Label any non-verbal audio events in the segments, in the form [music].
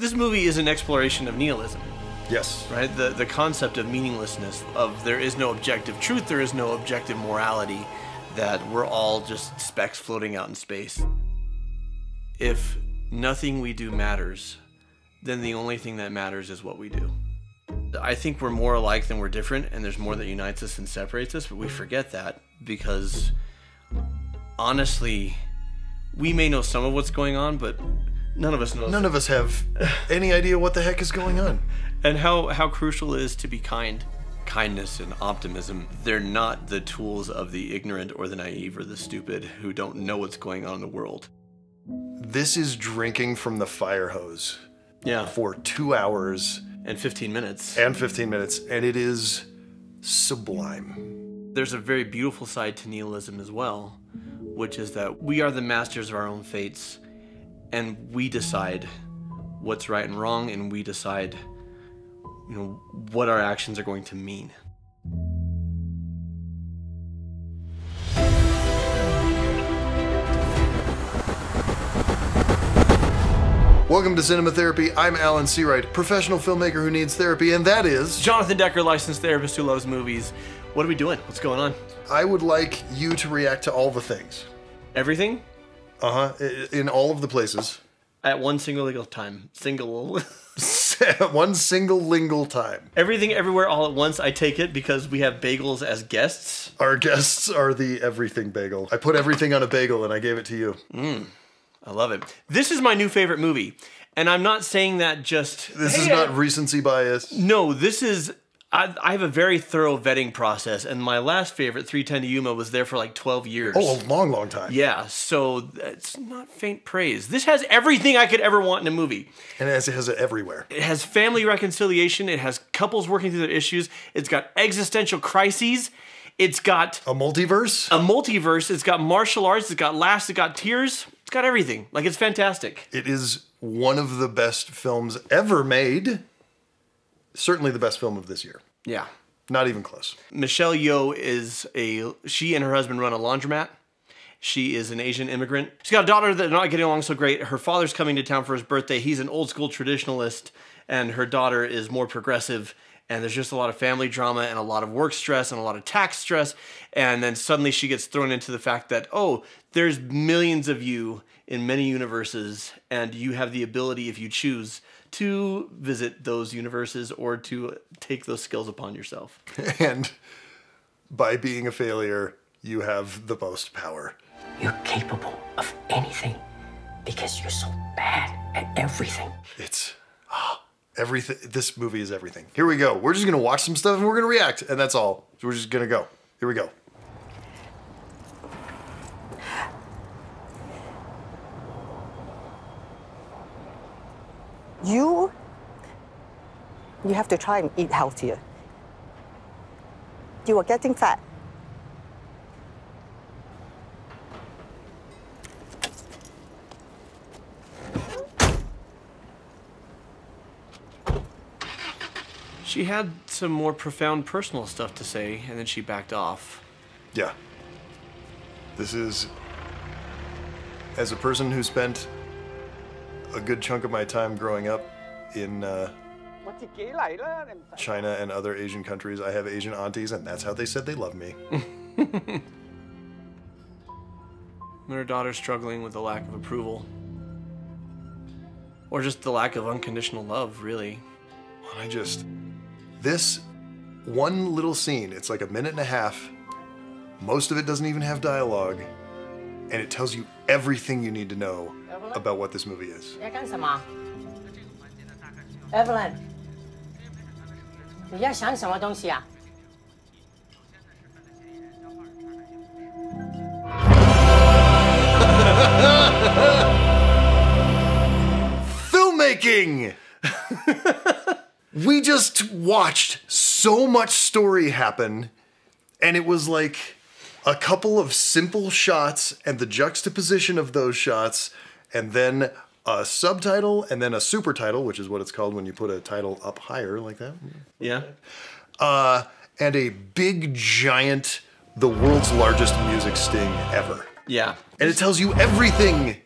This movie is an exploration of nihilism, Yes. right? The the concept of meaninglessness, of there is no objective truth, there is no objective morality, that we're all just specks floating out in space. If nothing we do matters, then the only thing that matters is what we do. I think we're more alike than we're different, and there's more that unites us and separates us, but we forget that because honestly, we may know some of what's going on, but none of us knows. None of us have [laughs] any idea what the heck is going on. and how, how crucial it is to be kind. Kindness and optimism, they're not the tools of the ignorant or the naive or the stupid who don't know what's going on in the world. This is drinking from the fire hose Yeah. for two hours And 15 minutes. and 15 minutes, and it is sublime. There's a very beautiful side to nihilism as well, which is that we are the masters of our own fates and we decide what's right and wrong and we decide you know what our actions are going to mean. Welcome to Cinema Therapy. I'm Alan Seawright, professional filmmaker who needs therapy, and that is. Jonathan Decker, licensed therapist who loves movies. What are we doing? What's going on? I would like you to react to all the things. Everything Uh huh. In all of the places. at one single legal time. Single. [laughs] One single lingual time. Everything everywhere all at once. I take it because we have bagels as guests. Our guests are the everything bagel. I put everything on a bagel and I gave it to you. I love it. This is my new favorite movie. And I'm not saying that just This is not I- recency bias. No, this is I, I have a very thorough vetting process, and my last favorite, 310 to Yuma, was there for like 12 years. Oh, a long, long time. Yeah, so it's not faint praise. This has everything I could ever want in a movie. And it has, it has it everywhere. It has family reconciliation. It has couples working through their issues. It's got existential crises. It's got A multiverse? a multiverse. It's got martial arts. It's got laughs. It's got tears. It's got everything. Like it's fantastic. It is one of the best films ever made. Certainly the best film of this year. Yeah. Not even close. Michelle Yeoh is a she and her husband run a laundromat. She is an Asian immigrant. She's got a daughter that's not getting along so great. Her father's coming to town for his birthday. He's an old school traditionalist, and her daughter is more progressive. And there's just a lot of family drama and a lot of work stress and a lot of tax stress. And then suddenly she gets thrown into the fact that, oh, there's millions of you in many universes, and you have the ability, if you choose, to visit those universes or to take those skills upon yourself. [laughs] And by being a failure, you have the most power. You're capable of anything because you're so bad at everything. It's everything. This movie is everything. Here we go. We're just gonna watch some stuff and we're gonna react, and that's all. So we're just gonna go. Here we go. you you have to try and eat healthier. You are getting fat. She had some more profound personal stuff to say, and then she backed off. Yeah. This is as a person who spent a good chunk of my time growing up in uh, China and other Asian countries. I have Asian aunties, and that's how they said they love me. [laughs] And her daughter's struggling with the lack of approval. Or just the lack of unconditional love, really. I just this one little scene. It's like a minute and a half. Most of it doesn't even have dialogue, and it tells you everything you need to know about what this movie is. 你在干什么？Evelyn，你在想什么东西啊？ [laughs] filmmaking. [laughs] we just watched so much story happen, and it was like a couple of simple shots and the juxtaposition of those shots, and then a subtitle and then a super title, which is what it's called when you put a title up higher like that. Yeah? Uh, and a big giant, the world's largest music sting ever. Yeah. And it tells you everything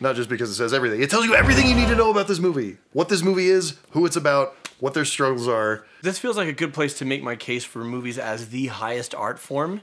not just because it says everything. It tells you everything you need to know about this movie, what this movie is, who it's about, what their struggles are. This feels like a good place to make my case for movies as the highest art form.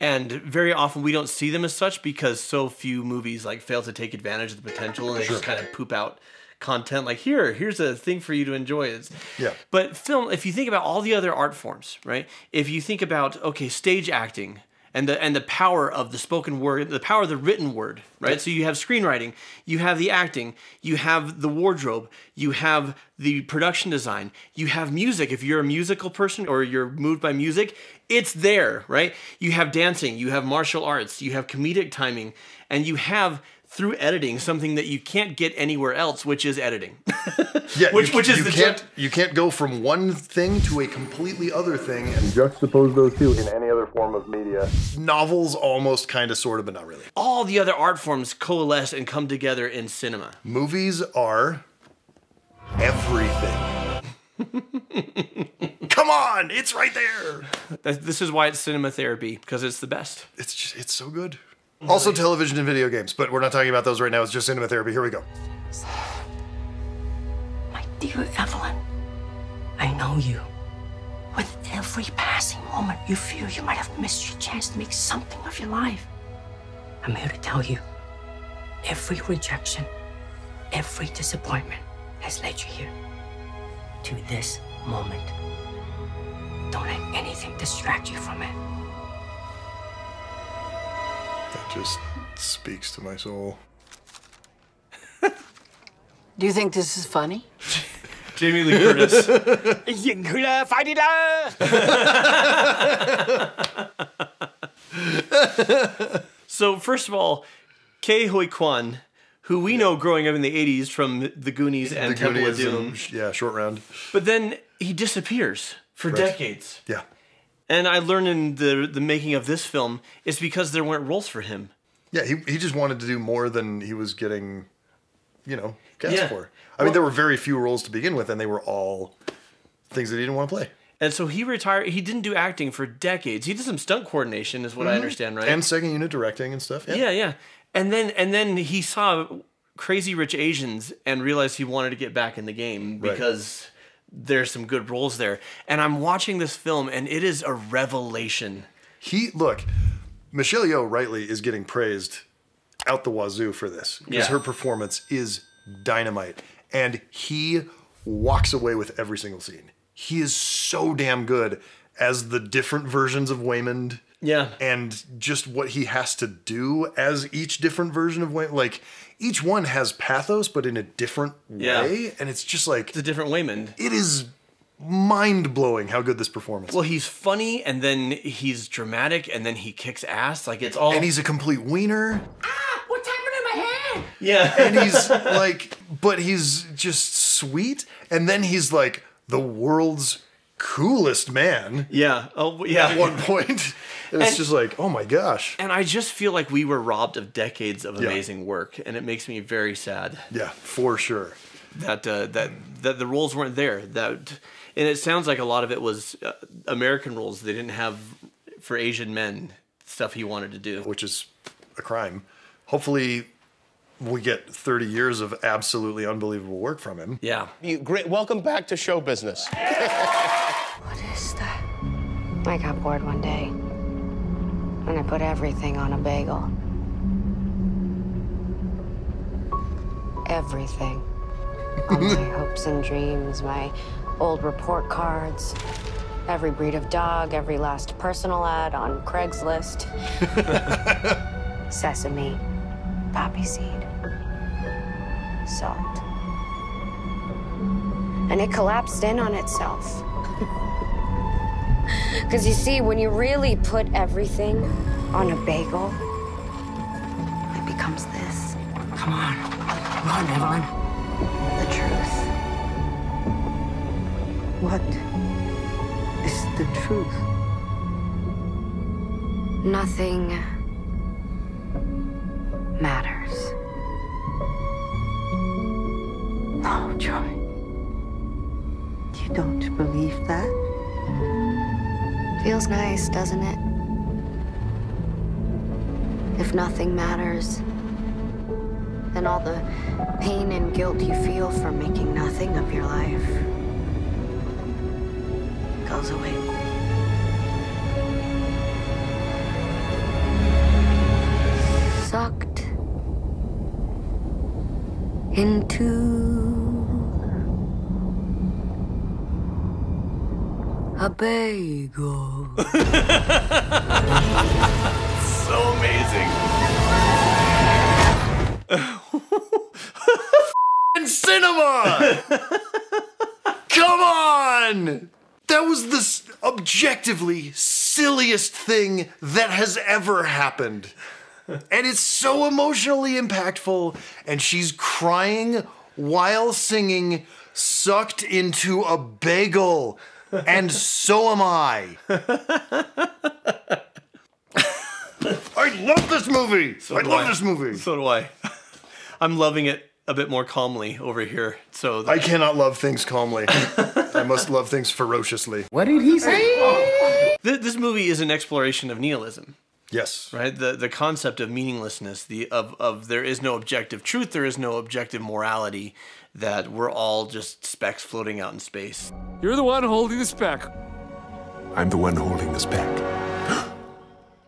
And very often we don't see them as such because so few movies like fail to take advantage of the potential and they just kind of poop out content like here here's a thing for you to enjoy it's, Yeah. but film if you think about all the other art forms right if you think about okay stage acting and the and the power of the spoken word the power of the written word right? So you have screenwriting you have the acting you have the wardrobe you have the production design you have music. If you're a musical person or you're moved by music it's there right? You have dancing you have martial arts you have comedic timing and you have through editing something that you can't get anywhere else which is editing [laughs] Yeah, Which- you, which is you the can't ju- you can't go from one thing to a completely other thing and juxtapose those two in any other form of media. Novels almost kind of sort of but not really. all the other art forms coalesce and come together in cinema Movies are everything. [laughs] Come on, it's right there. This is why it's cinema therapy because it's the best It's just it's so good. Also television and video games, but we're not talking about those right now. It's just cinema therapy. Here we go. My dear Evelyn, I know you. With every passing moment, you feel you might have missed your chance to make something of your life. I'm here to tell you every rejection, every disappointment has led you here to this moment. Don't let anything distract you from it. That just speaks to my soul. [laughs] Do you think this is funny? [laughs] jamie lee curtis [laughs] So first of all, Ke Huy Quan, who we know growing up in the '80s from The Goonies and The Temple of Doom, and- yeah, short round. but then he disappears for decades. Yeah. And I learned in the the making of this film is because there weren't roles for him. Yeah, he, he just wanted to do more than he was getting, you know, cast Yeah. for. I mean, there were very few roles to begin with, and they were all things that he didn't want to play. And so he retired. He didn't do acting for decades. He did some stunt coordination, is what I understand, right? Mm-hmm. And second unit directing and stuff. Yeah. yeah, yeah. And then and then he saw Crazy Rich Asians and realized he wanted to get back in the game because there's some good roles there. And I'm watching this film, and it is a revelation. He look, Michelle Yeoh rightly is getting praised out the wazoo for this because Yeah. her performance is dynamite, and he walks away with every single scene. He is so damn good as the different versions of Waymond. Yeah. and just what he has to do as each different version of Waymond. Like each one has pathos, but in a different Yeah. way, and it's just like It's a different Waymond. it is mind blowing how good this performance. Well, he's funny, and then he's dramatic, and then he kicks ass. Like it's all. and he's a complete wiener. Ah, what's happening in my hand? yeah. [laughs] and he's [laughs] like, but he's just sweet. And then he's like the world's coolest man yeah. Oh yeah. at one point. [laughs] And it's just like, oh my gosh. And I just feel like we were robbed of decades of Yeah. amazing work, and it makes me very sad Yeah, for sure. that uh, that that the roles weren't there. That and it sounds like a lot of it was uh, American roles. They didn't have for Asian men stuff he wanted to do. Which is a crime. Hopefully, we get 30 years of absolutely unbelievable work from him. Yeah. You, great, welcome back to show business. [laughs] What is that? I got bored one day. And I put everything on a bagel. Everything. All my [laughs] hopes and dreams, my old report cards, every breed of dog, every last personal ad on Craigslist. [laughs] Sesame, poppy seed, salt. And it collapsed in on itself. Because you see, when you really put everything on a bagel, it becomes this Come on. Come on, Evelyn. the truth. What is the truth? Nothing matters. No, Joy. You don't believe that? Feels nice, doesn't it? If nothing matters, then all the pain and guilt you feel for making nothing of your life goes away. Sucked into a bagel. So amazing. in cinema. Come on. That was the objectively silliest thing that has ever happened. And it's so emotionally impactful, and she's crying while singing Sucked into a Bagel. And so am I. I love this movie. I love I. this movie. So do I. [laughs] I'm loving it a bit more calmly over here. So I cannot love things calmly. [laughs] I must love things ferociously. What did he say? Th- this movie is an exploration of nihilism, Yes. right? The the concept of meaninglessness, the of of there is no objective truth, there is no objective morality, that we're all just specks floating out in space. You're the one holding the speck. I'm the one holding this back. [gasps]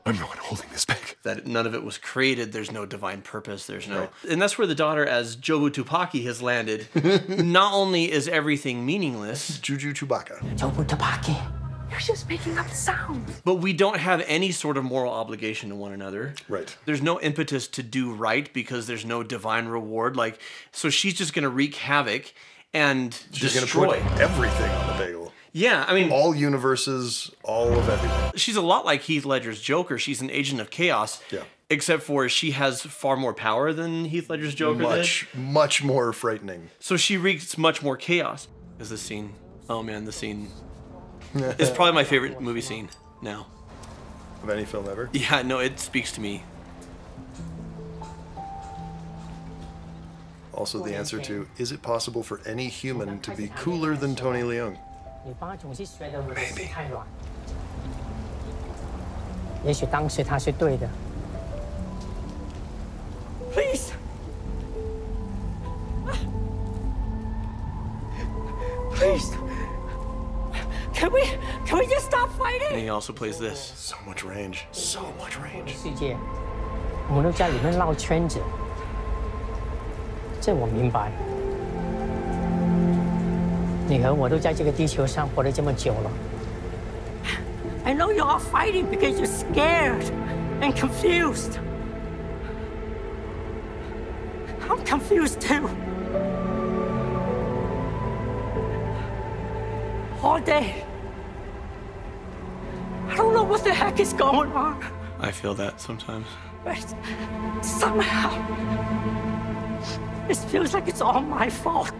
I'm the one holding this back. That none of it was created. There's no divine purpose. There's no, and that's where the daughter, as Jobu Tupaki, has landed. [laughs] Not only is everything meaningless, Juju Chewbacca. Jobu Tabaki. You're just making up sounds. but we don't have any sort of moral obligation to one another. Right. There's no impetus to do right because there's no divine reward. Like, so she's just gonna wreak havoc and She's destroy. going to put everything on the bagel. yeah, I mean, All universes, all of everything. she's a lot like Heath Ledger's Joker. She's an agent of chaos. Yeah. Except for she has far more power than Heath Ledger's Joker did. Much, much more frightening. So she wreaks much more chaos. Is the scene? Oh man, the scene is [laughs] probably my favorite movie scene now. Of any film ever. [laughs] Yeah, no, it speaks to me. Also, the answer to is it possible for any human to be cooler than Tony Leung? 你爸总是觉得我的心太软。也许当时他是对的。Please. Please. Can we can we just stop And fighting? he also plays this. So much range. So much range. 世界，我们都在里面绕圈子，这我明白。你和我都在这个地球上活了这么久了。I know you're all fighting because you're scared and confused. I'm confused too. All day. I don't know what the heck is going on. I feel that sometimes. But somehow, it feels like it's all my fault.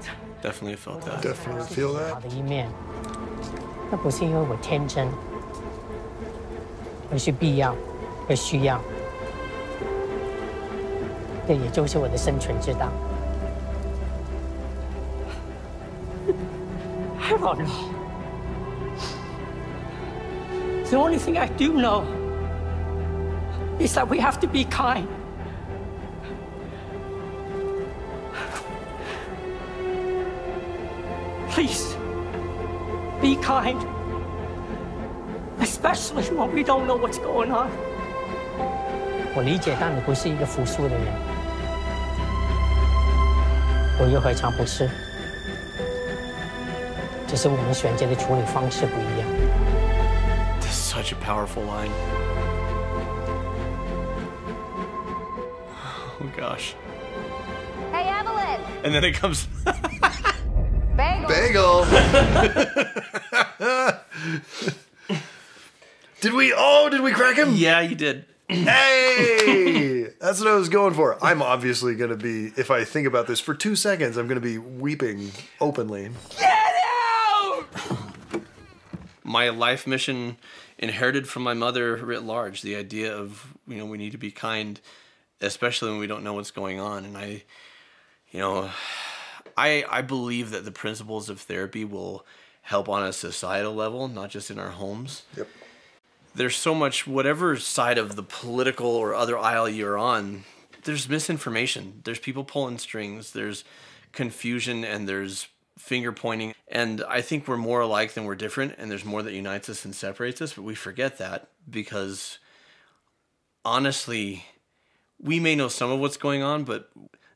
Definitely felt that. Definitely feel 好 that. 的一面，那不是因为我天真，而是必要，而需要。这也就是我的生存之道。I don't know. The only thing I do know is that we have to be kind. Please, be kind. Especially when we don't know what's going on. 我理解到你不是一个服输的人，我又何尝不是？只是我们选择的处理方式不一样。 This is such a powerful line. [laughs] Oh gosh. Hey, Evelyn! And then it comes. [laughs] Bagel! Bagel! [laughs] did we? Oh, did we crack him? yeah, you did. [clears throat] Hey! That's what I was going for. I'm obviously going to be, if I think about this for two seconds, I'm going to be weeping openly. Get out! My life mission inherited from my mother writ large the idea of you know we need to be kind especially when we don't know what's going on and i you know i i believe that the principles of therapy will help on a societal level not just in our homes Yep. there's so much whatever side of the political or other aisle you're on there's misinformation. There's people pulling strings. There's confusion and there's finger pointing. And I think we're more alike than we're different. And there's more that unites us and separates us. But we forget that because honestly, we may know some of what's going on, but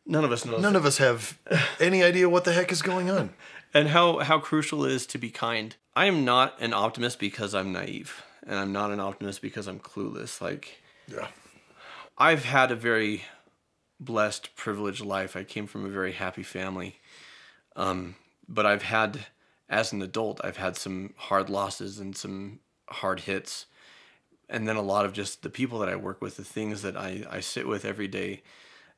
none of us knows. None of us have [laughs] any idea what the heck is going on. and how how crucial it is to be kind. I am not an optimist because I'm naive, and I'm not an optimist because I'm clueless. Like Yeah. I've had a very blessed, privileged life. I came from a very happy family, um, but I've had, as an adult, I've had some hard losses and some hard hits, and then a lot of just the people that I work with, the things that I I sit with every day,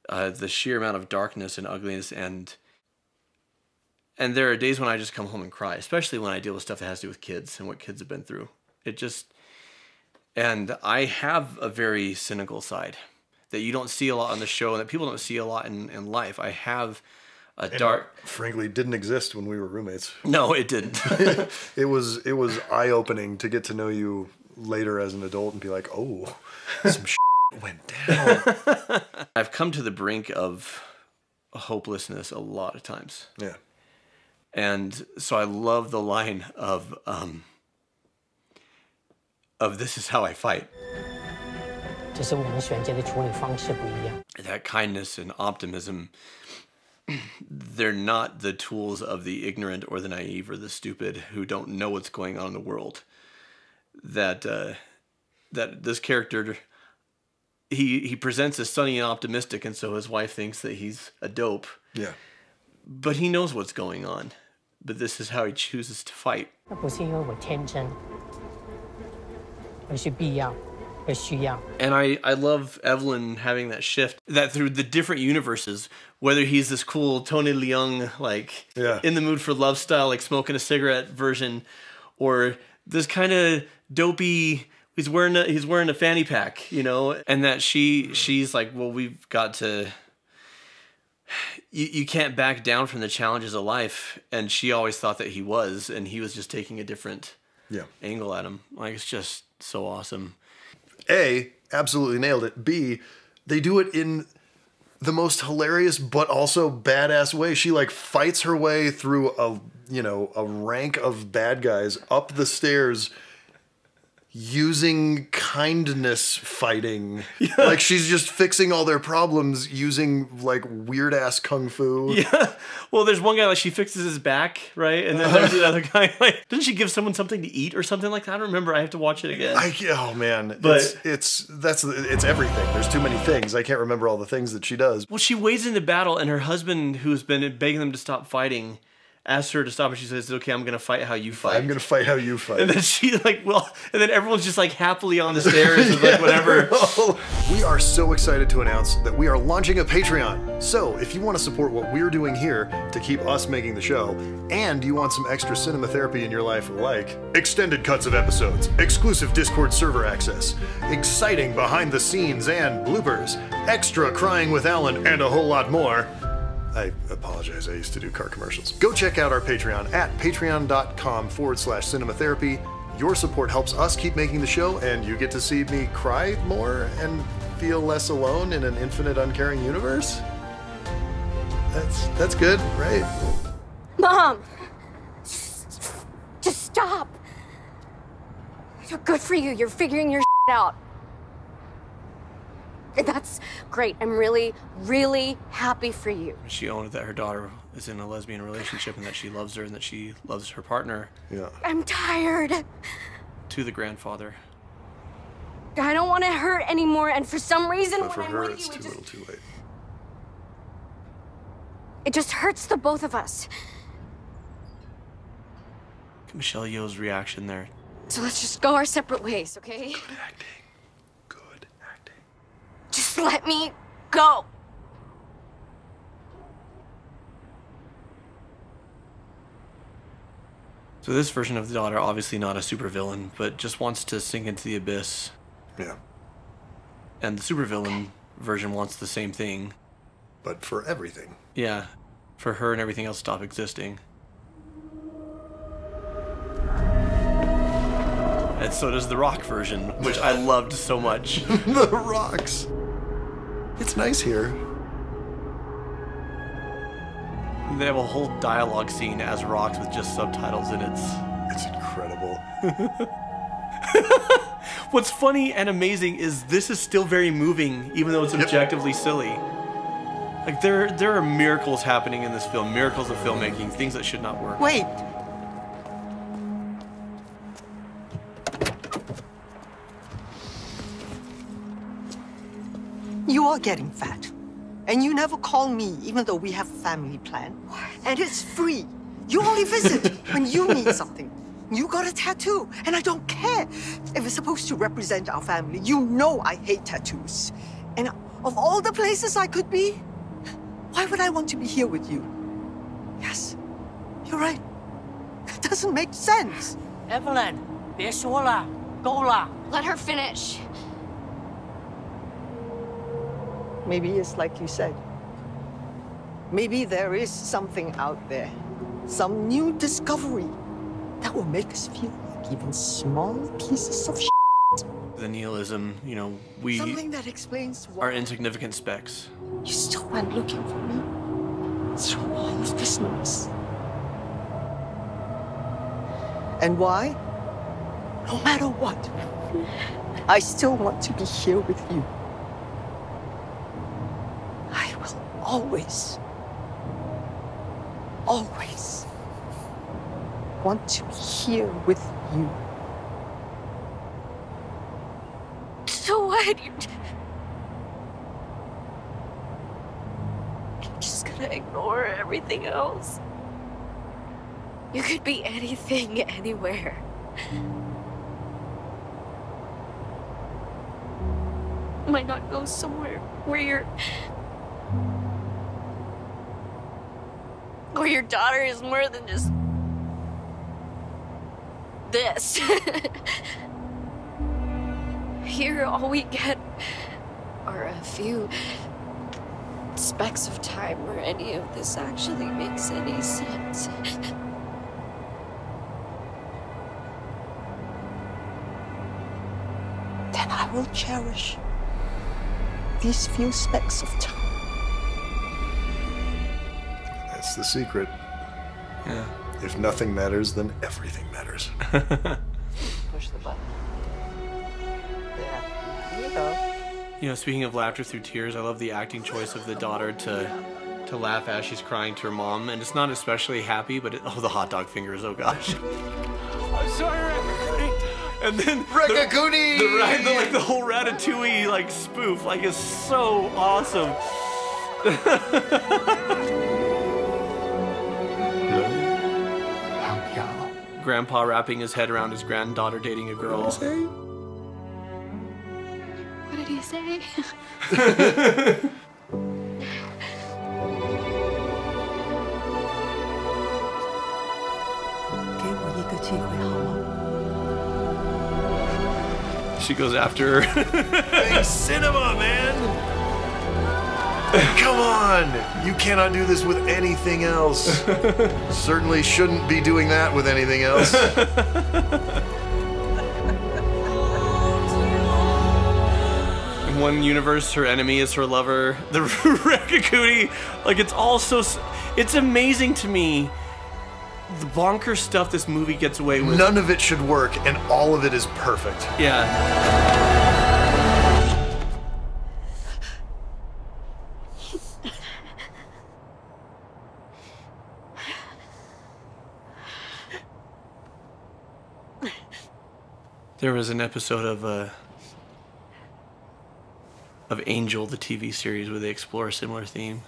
uh, the sheer amount of darkness and ugliness and and there are days when I just come home and cry, especially when I deal with stuff that has to do with kids and what kids have been through. It just, and I have a very cynical side that you don't see a lot on the show and that people don't see a lot in, in life. I have a and dark. Frankly, didn't exist when we were roommates. No, it didn't. [laughs] it was it was eye opening to get to know you later as an adult and be like, oh, some [laughs] went down. [laughs] I've come to the brink of hopelessness a lot of times. Yeah. And so I love the line of um, of this is how I fight. That kindness and optimism they're not the tools of the ignorant or the naive or the stupid who don't know what's going on in the world. That uh, that this character he he presents as sunny and optimistic, and so his wife thinks that he's a dope. Yeah. But he knows what's going on. But this is how he chooses to fight. 那不是因为我天真，而是必要，而需要。 And I, I love Evelyn having that shift that through the different universes, whether he's this cool Tony Leung, like Yeah. in the mood for love style, like smoking a cigarette version, or this kind of dopey, he's wearing a, he's wearing a fanny pack, you know, and that she, she's like, well, we've got to, you, you can't back down from the challenges of life. And she always thought that he was, and he was just taking a different Yeah. angle at him. Like, it's just so awesome. A, absolutely nailed it. B, they do it in the most hilarious but also badass way. She like fights her way through a you know a rank of bad guys up the stairs using kindness fighting. [laughs] Like she's just fixing all their problems using like weird ass kung fu. [laughs] Yeah. Well, there's one guy like she fixes his back, right? And then there's [laughs] another guy like doesn't she give someone something to eat or something like that? I don't remember. I have to watch it again. I, oh man, But- it's, it's that's it's everything. There's too many things. I can't remember all the things that she does. well, she wades into battle, and her husband, who's been begging them to stop fighting, asks her to stop, and she says, "Okay, I'm gonna fight how you fight." I'm gonna fight how you fight. [laughs] and then she like, well, and then everyone's just like happily on the stairs and like [laughs] whatever. we are so excited to announce that we are launching a Patreon. So, if you want to support what we're doing here to keep us making the show, and you want some extra cinema therapy in your life, like extended cuts of episodes, exclusive Discord server access, exciting behind the scenes and bloopers, extra crying with Alan, and a whole lot more. I apologize, I used to do car commercials. Go check out our Patreon at patreon.com forward slash cinema therapy. Your support helps us keep making the show, and you get to see me cry more and feel less alone in an infinite, uncaring universe. That's that's good, right? Mom! Just, just stop! You're good for you. You're figuring your out. [laughs] That's great. I'm really, really happy for you. She owned that her daughter is in a lesbian relationship and that she loves her and that she loves her partner. Yeah. I'm tired. To the grandfather. I don't want to hurt anymore, and for some reason, But for when I'm her, with it's you, too it just, little, too late. it just hurts the both of us. Michelle Yeoh's reaction there. So let's just go our separate ways, okay? Good acting. Good acting. Just let me go. So this version of the daughter, obviously not a supervillain, but just wants to sink into the abyss. Yeah. And the supervillain version wants the same thing. But for everything. Yeah, for her and everything else stop existing. And so does the rock version, which I loved so much. [laughs] the rocks. It's nice here. They have a whole dialogue scene as rocks with just subtitles, and it's It's incredible. [laughs] What's funny and amazing is this is still very moving, even though it's objectively silly. Like there, there are miracles happening in this film, miracles of filmmaking, things that should not work. Wait. are getting fat. And you never call me, even though we have a family plan. And it's free. You only visit when you need something. [laughs] You got a tattoo, and I don't care if it's supposed to represent our family. You know I hate tattoos. And of all the places I could be, why would I want to be here with you? Yes, you're right. It doesn't make sense. Evelyn，别说了，够了。 Let her finish. Maybe it's like you said. Maybe there is something out there, some new discovery that will make us feel like even small pieces of shit. The nihilism, you know, we Something that explains are why insignificant specks. you still went looking for me through all of this noise. And why? No matter what, I still want to be here with you. I will always, always want to be here with you. So what? You're just gonna ignore everything else. You could be anything, anywhere. Might not go somewhere where you're. Where your daughter is more than just. this. [laughs] Here, all we get are a few specks of time where any of this actually makes any sense. Then I will cherish these few specks of time. That's the secret. Yeah. If nothing matters, then everything matters. [laughs] Push the button. There. There you go. You know, speaking of laughter through tears, I love the acting choice of the daughter to to laugh as she's crying to her mom, and it's not especially happy, but it, [laughs] oh, the hot dog fingers, oh gosh. I'm sorry, Rick. And then Ratatouille! the, the, right- the like the whole Ratatouille like spoof like is so awesome. [laughs] Grandpa wrapping his head around his granddaughter dating a girl. What did he say? She goes after her. Hey, cinema, man! Come on! You cannot do this with anything else. [laughs] Certainly shouldn't be doing that with anything else. In one universe, her enemy is her lover. The [laughs] Racacoonie, like it's all so. It's amazing to me the bonker stuff this movie gets away with. None of it should work, and all of it is perfect. Yeah. There was an episode of uh, of Angel, the TV series, where they explore a similar theme.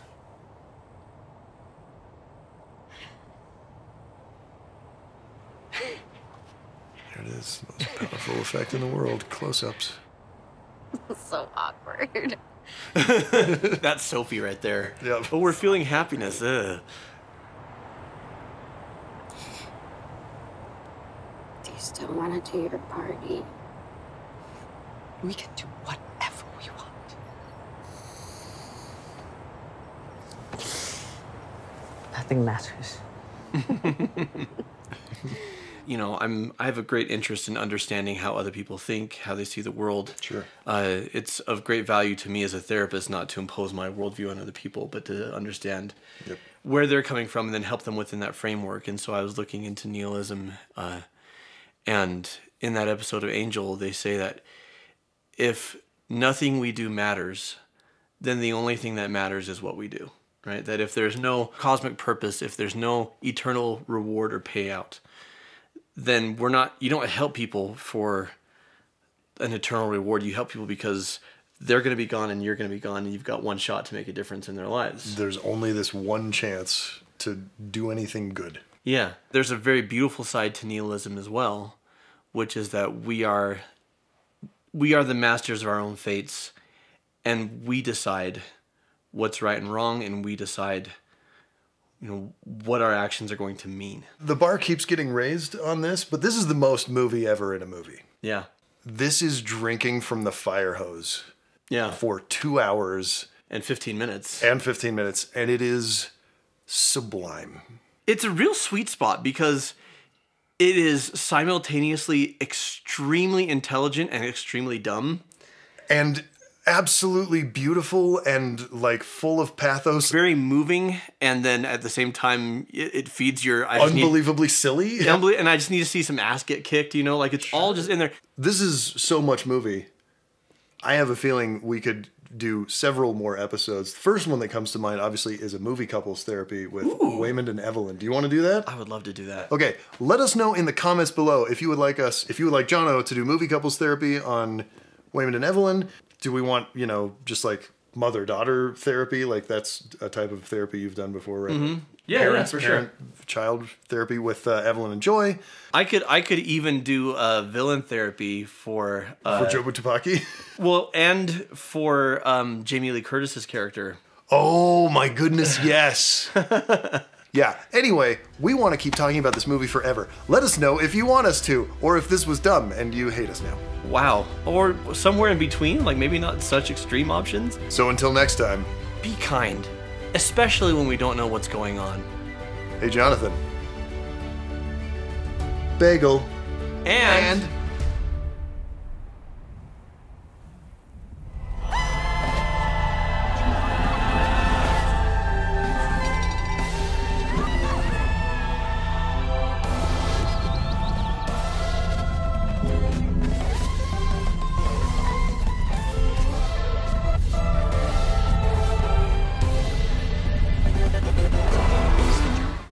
There it is. Most powerful effect in the world. Close ups. [laughs] so awkward. [laughs] That's Sophie right there. Yep. But we're feeling happiness. Ugh. Do you still want to do your party? We can do whatever we want. Nothing matters. [laughs] you know, I'm I have a great interest in understanding how other people think, how they see the world. Sure. Uh, it's of great value to me as a therapist not to impose my worldview on other people, but to understand Yep. where they're coming from and then help them within that framework. And so I was looking into nihilism, uh, and in that episode of Angel, they say that if nothing we do matters, then the only thing that matters is what we do, right? That if there's no cosmic purpose, if there's no eternal reward or payout, then we're not, you don't help people for an eternal reward. You help people because they're going to be gone and you're going to be gone and you've got one shot to make a difference in their lives. There's only this one chance to do anything good. Yeah, there's a very beautiful side to nihilism as well, which is that we are we are the masters of our own fates and we decide what's right and wrong and we decide you know what our actions are going to mean. The bar keeps getting raised on this, but this is the most movie ever in a movie. Yeah. This is drinking from the fire hose Yeah. for two hours And 15 minutes. and 15 minutes, and it is sublime. It's a real sweet spot because it is simultaneously extremely intelligent and extremely dumb. And absolutely beautiful and like full of pathos. Very moving, and then at the same time, it, it feeds your I just need- Unbelievably silly. [laughs] And I just need to see some ass get kicked. You know, like it's all just in there. This is so much movie. I have a feeling we could do several more episodes. The first one that comes to mind, obviously, is a movie couples therapy with Waymond and Evelyn. Do you want to do that? I would love to do that. Okay, let us know in the comments below if you would like us, if you would like Jono to do movie couples therapy on Waymond and Evelyn. Do we want, you know, just like mother daughter therapy? Like that's a type of therapy you've done before, right? Mhm. Yeah, yeah, for sure. Child therapy with uh, Evelyn and Joy I could I could even do a villain therapy for uh, for Jobu Tupaki. well, and for um, Jamie Lee Curtis's character. Oh my goodness, [laughs] yes. yeah. Anyway, we want to keep talking about this movie forever. Let us know if you want us to, or if this was dumb and you hate us now. Wow, or somewhere in between, like maybe not such extreme options. So until next time, Be kind, especially when we don't know what's going on. hey Jonathan. Bagel. And, And